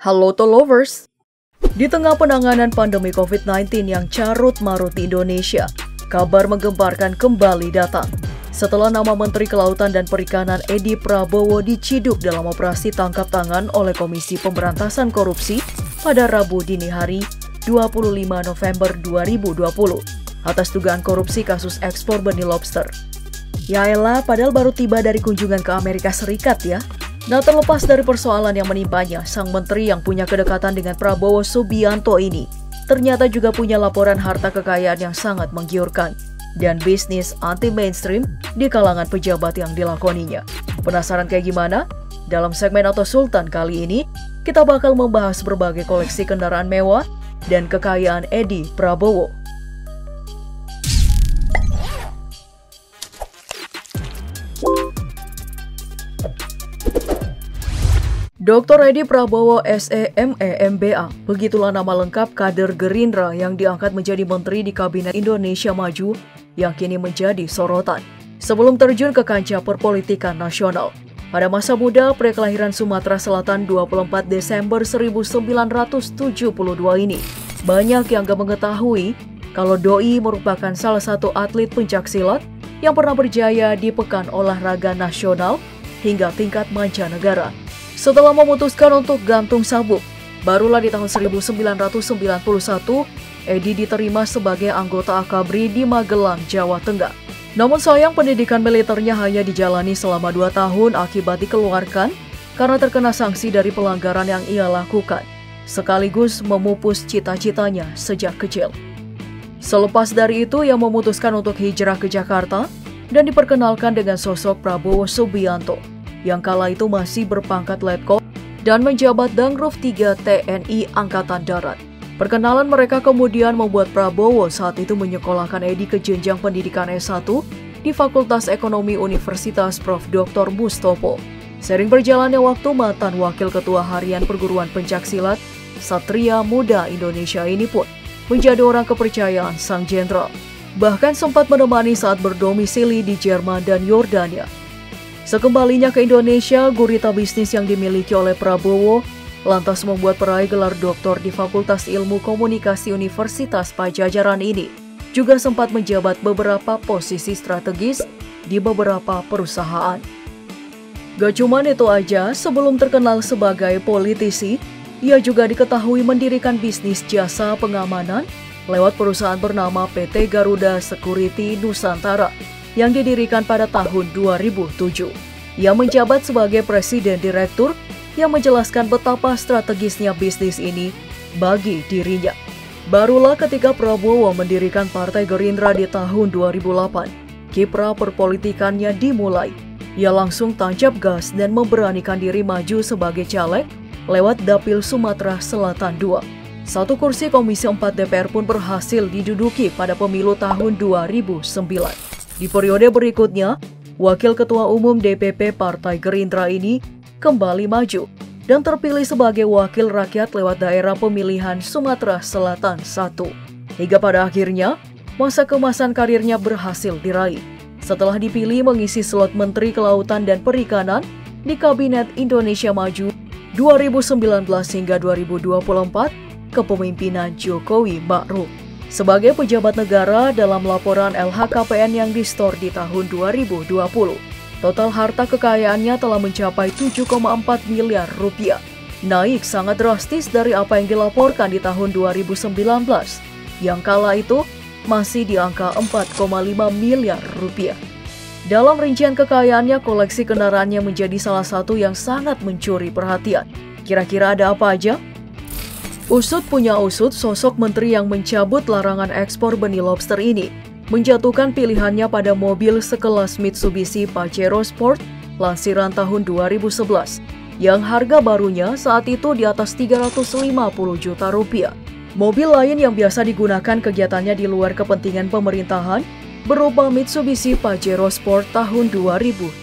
Halo to lovers. Di tengah penanganan pandemi COVID-19 yang carut marut di Indonesia, kabar menggemparkan kembali datang. Setelah nama Menteri Kelautan dan Perikanan Edi Prabowo diciduk dalam operasi tangkap tangan oleh Komisi Pemberantasan Korupsi pada Rabu dini hari 25 November 2020 atas dugaan korupsi kasus ekspor benih lobster. Ya elah, padahal baru tiba dari kunjungan ke Amerika Serikat ya. Nah terlepas dari persoalan yang menimpanya, sang menteri yang punya kedekatan dengan Prabowo Subianto ini ternyata juga punya laporan harta kekayaan yang sangat menggiurkan dan bisnis anti-mainstream di kalangan pejabat yang dilakoninya. Penasaran kayak gimana? Dalam segmen Auto Sultan kali ini, kita bakal membahas berbagai koleksi kendaraan mewah dan kekayaan Edi Prabowo. Dr. Edi Prabowo SEME begitulah nama lengkap kader Gerindra yang diangkat menjadi menteri di Kabinet Indonesia Maju yang kini menjadi sorotan. Sebelum terjun ke kancah perpolitikan nasional, pada masa muda pria kelahiran Sumatera Selatan 24 Desember 1972 ini, banyak yang gak mengetahui kalau Doi merupakan salah satu atlet pencaksilat yang pernah berjaya di Pekan Olahraga Nasional hingga tingkat mancanegara. Setelah memutuskan untuk gantung sabuk, barulah di tahun 1991 Edi diterima sebagai anggota Akabri di Magelang, Jawa Tengah. Namun sayang pendidikan militernya hanya dijalani selama dua tahun akibat dikeluarkan karena terkena sanksi dari pelanggaran yang ia lakukan, sekaligus memupus cita-citanya sejak kecil. Selepas dari itu, ia memutuskan untuk hijrah ke Jakarta dan diperkenalkan dengan sosok Prabowo Subianto yang kala itu masih berpangkat letkol dan menjabat Dangruf 3 TNI Angkatan Darat. Perkenalan mereka kemudian membuat Prabowo saat itu menyekolahkan Edi ke jenjang pendidikan S1 di Fakultas Ekonomi Universitas Prof. Dr. Mustopo. Sering berjalannya waktu mantan Wakil Ketua Harian Perguruan Pencaksilat, Satria Muda Indonesia ini pun menjadi orang kepercayaan Sang Jenderal. Bahkan sempat menemani saat berdomisili di Jerman dan Yordania. Sekembalinya ke Indonesia, gurita bisnis yang dimiliki oleh Prabowo lantas membuat peraih gelar doktor di Fakultas Ilmu Komunikasi Universitas Pajajaran ini juga sempat menjabat beberapa posisi strategis di beberapa perusahaan. Gak cuma itu aja, sebelum terkenal sebagai politisi, ia juga diketahui mendirikan bisnis jasa pengamanan lewat perusahaan bernama PT Garuda Security Nusantara yang didirikan pada tahun 2007. Ia menjabat sebagai presiden direktur yang menjelaskan betapa strategisnya bisnis ini bagi dirinya. Barulah ketika Prabowo mendirikan Partai Gerindra di tahun 2008, kiprah perpolitikannya dimulai. Ia langsung tancap gas dan memberanikan diri maju sebagai caleg lewat Dapil Sumatera Selatan II. Satu kursi Komisi 4 DPR pun berhasil diduduki pada pemilu tahun 2009. Di periode berikutnya, Wakil Ketua Umum DPP Partai Gerindra ini kembali maju dan terpilih sebagai wakil rakyat lewat daerah pemilihan Sumatera Selatan 1. Hingga pada akhirnya, masa kemasan karirnya berhasil diraih. Setelah dipilih mengisi slot Menteri Kelautan dan Perikanan di Kabinet Indonesia Maju 2019 hingga 2024 kepemimpinan Jokowi Ma'ruf sebagai pejabat negara dalam laporan LHKPN yang distor di tahun 2020. Total harta kekayaannya telah mencapai 7,4 miliar rupiah, naik sangat drastis dari apa yang dilaporkan di tahun 2019, yang kala itu masih di angka 4,5 miliar rupiah. Dalam rincian kekayaannya, koleksi kendaraannya menjadi salah satu yang sangat mencuri perhatian. Kira-kira ada apa aja? Usut punya usut sosok menteri yang mencabut larangan ekspor benih lobster ini, menjatuhkan pilihannya pada mobil sekelas Mitsubishi Pajero Sport lansiran tahun 2011, yang harga barunya saat itu di atas 350 juta rupiah. Mobil lain yang biasa digunakan kegiatannya di luar kepentingan pemerintahan berupa Mitsubishi Pajero Sport tahun 2017.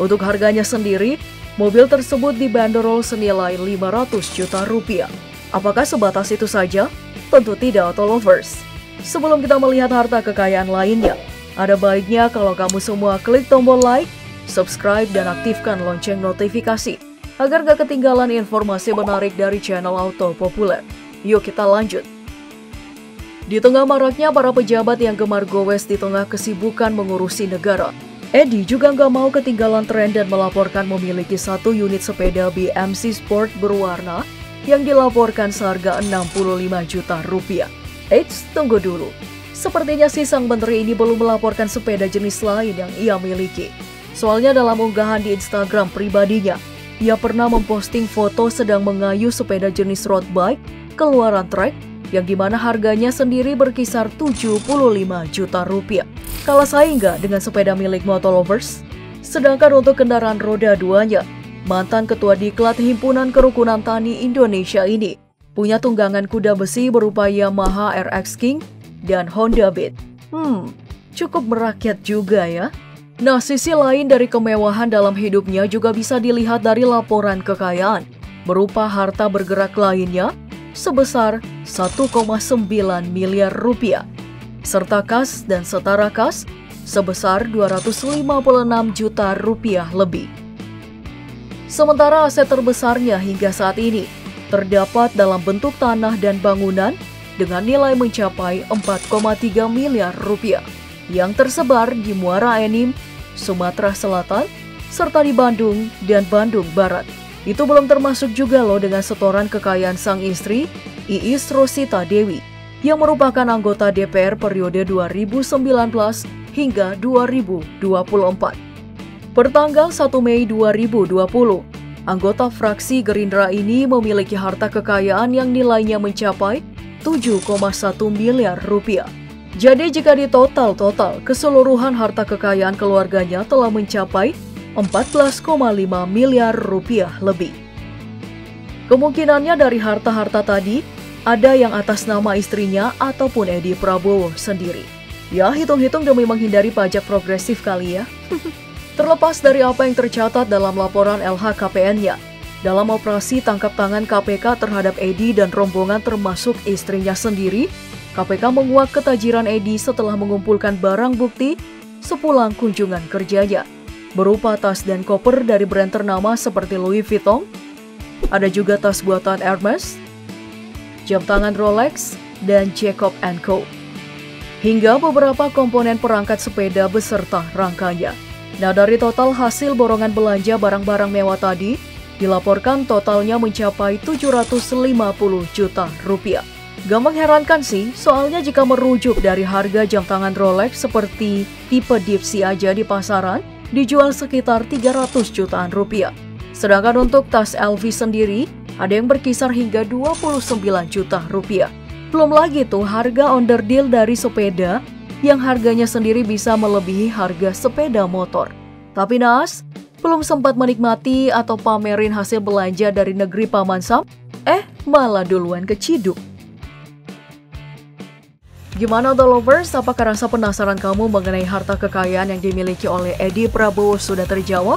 Untuk harganya sendiri, Mobil tersebut dibanderol senilai 500 juta rupiah. Apakah sebatas itu saja? Tentu tidak, auto lovers. Sebelum kita melihat harta kekayaan lainnya, ada baiknya kalau kamu semua klik tombol like, subscribe, dan aktifkan lonceng notifikasi Agar gak ketinggalan informasi menarik dari channel Auto Populer. Yuk kita lanjut. Di tengah maraknya para pejabat yang gemar gowes di tengah kesibukan mengurusi negara, Edi juga nggak mau ketinggalan tren dan melaporkan memiliki satu unit sepeda BMC Sport berwarna yang dilaporkan seharga 65 juta rupiah. Eits, tunggu dulu. Sepertinya si sang menteri ini belum melaporkan sepeda jenis lain yang ia miliki. Soalnya dalam unggahan di Instagram pribadinya, ia pernah memposting foto sedang mengayuh sepeda jenis road bike keluaran trek yang di mana harganya sendiri berkisar 75 juta rupiah. Kalah saing nggak dengan sepeda milik Motolovers? Sedangkan untuk kendaraan roda duanya, mantan ketua diklat Himpunan Kerukunan Tani Indonesia ini punya tunggangan kuda besi berupa Yamaha RX King dan Honda Beat. Hmm, cukup merakyat juga ya. Nah, sisi lain dari kemewahan dalam hidupnya juga bisa dilihat dari laporan kekayaan, berupa harta bergerak lainnya sebesar 1,9 miliar rupiah, serta kas dan setara kas sebesar 256 juta rupiah lebih. Sementara aset terbesarnya hingga saat ini terdapat dalam bentuk tanah dan bangunan dengan nilai mencapai 4,3 miliar rupiah yang tersebar di Muara Enim, Sumatera Selatan, serta di Bandung dan Bandung Barat. Itu belum termasuk juga loh dengan setoran kekayaan sang istri, Iis Rosita Dewi, yang merupakan anggota DPR periode 2019 hingga 2024. Pertanggal 1 Mei 2020, anggota fraksi Gerindra ini memiliki harta kekayaan yang nilainya mencapai 7,1 miliar rupiah. Jadi jika ditotal-total, keseluruhan harta kekayaan keluarganya telah mencapai 14,5 miliar rupiah lebih. Kemungkinannya dari harta-harta tadi, ada yang atas nama istrinya ataupun Edi Prabowo sendiri. Ya, hitung-hitung demi menghindari pajak progresif kali ya. Terlepas dari apa yang tercatat dalam laporan LHKPN-nya, dalam operasi tangkap tangan KPK terhadap Edi dan rombongan termasuk istrinya sendiri, KPK menguak ketajiran Edi setelah mengumpulkan barang bukti sepulang kunjungan kerjanya, berupa tas dan koper dari brand ternama seperti Louis Vuitton, ada juga tas buatan Hermes, jam tangan Rolex, dan Jacob Co. Hingga beberapa komponen perangkat sepeda beserta rangkanya. Nah dari total hasil borongan belanja barang-barang mewah tadi, dilaporkan totalnya mencapai 750 juta rupiah. Gak mengherankan sih, soalnya jika merujuk dari harga jam tangan Rolex seperti tipe Sea aja di pasaran, dijual sekitar 300 jutaan rupiah. Sedangkan untuk tas LV sendiri, ada yang berkisar hingga 29 juta rupiah. Belum lagi tuh harga under deal dari sepeda yang harganya sendiri bisa melebihi harga sepeda motor. Tapi Nas, belum sempat menikmati atau pamerin hasil belanja dari negeri Paman Sam, eh malah duluan keciduk. Gimana The Lovers? Apakah rasa penasaran kamu mengenai harta kekayaan yang dimiliki oleh Edi Prabowo sudah terjawab?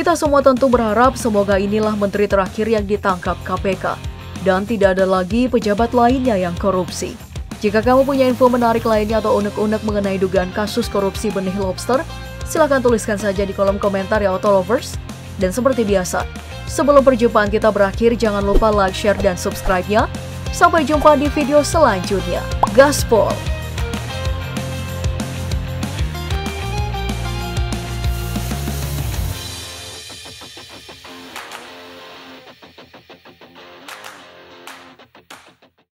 Kita semua tentu berharap semoga inilah menteri terakhir yang ditangkap KPK dan tidak ada lagi pejabat lainnya yang korupsi. Jika kamu punya info menarik lainnya atau unek-unek mengenai dugaan kasus korupsi benih lobster, silahkan tuliskan saja di kolom komentar ya Auto Lovers. Dan seperti biasa, sebelum perjumpaan kita berakhir, jangan lupa like, share, dan subscribe-nya Sampai jumpa di video selanjutnya. Gaspol!